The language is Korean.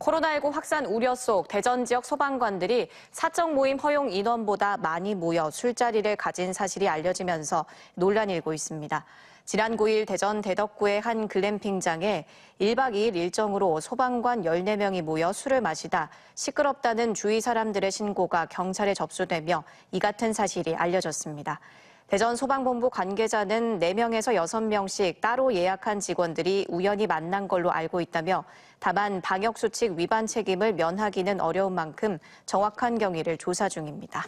코로나19 확산 우려 속 대전 지역 소방관들이 사적 모임 허용 인원보다 많이 모여 술자리를 가진 사실이 알려지면서 논란이 일고 있습니다. 지난 9일 대전 대덕구의 한 글램핑장에 1박 2일 일정으로 소방관 14명이 모여 술을 마시다 시끄럽다는 주위 사람들의 신고가 경찰에 접수되며 이 같은 사실이 알려졌습니다. 대전 소방본부 관계자는 4명에서 6명씩 따로 예약한 직원들이 우연히 만난 걸로 알고 있다며 다만 방역수칙 위반 책임을 면하기는 어려운 만큼 정확한 경위를 조사 중입니다.